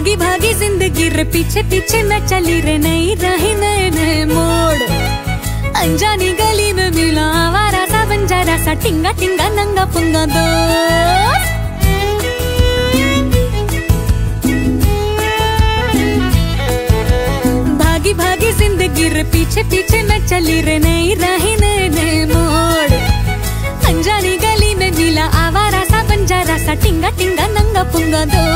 भागी भागी ज़िंदगी रे, पीछे पीछे मैं चली रे, नई रही नए नए मोड़। अनजानी गली में मिला आवारा सा बंजारा सा, टिंगा टिंगा नंगा पुंगा दो भागी भागी ज़िंदगी रे, पीछे पीछे मैं चली रे, नई रही नए नए मोड़। अनजानी गली में मिला आवारा सा बंजारा सा, टिंगा टिंगा नंगा पुंगा दो